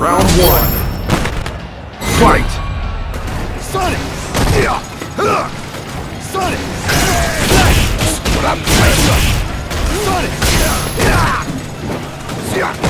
Round one. Fight! Sonic! Sonic! That's what I'm playing! Sonic!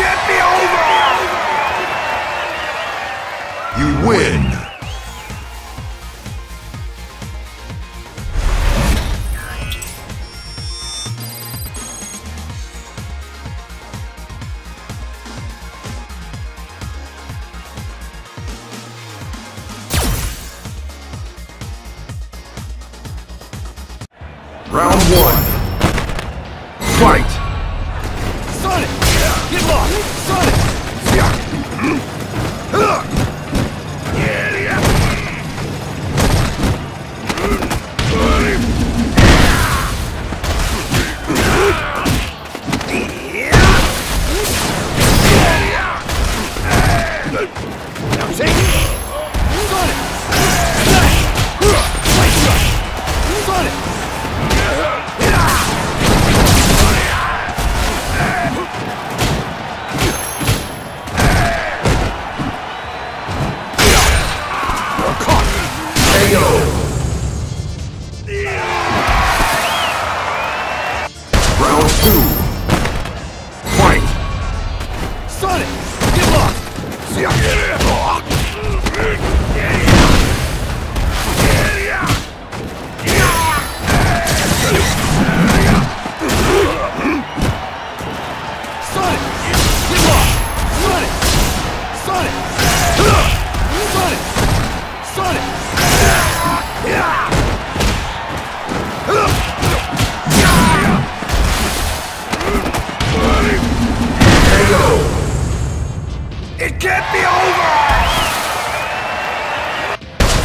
over! You win! Round one.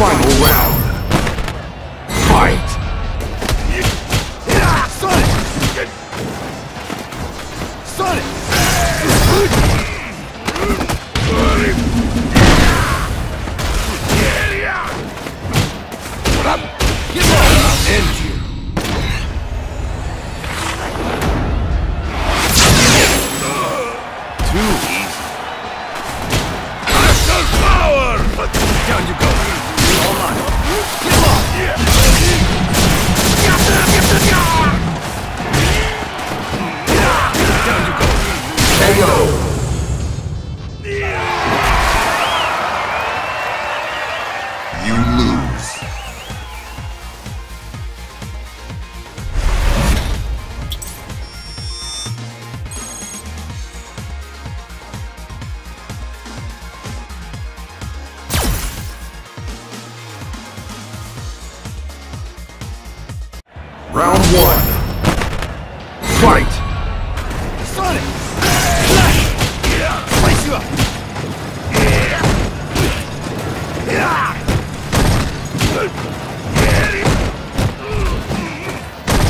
Final round. Fight! you lose Round one.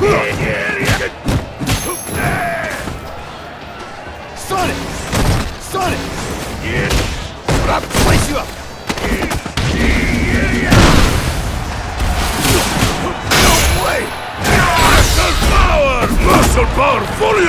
Sonic! Sonic! I'll you up! No way! Muscle power! Muscle power, fully!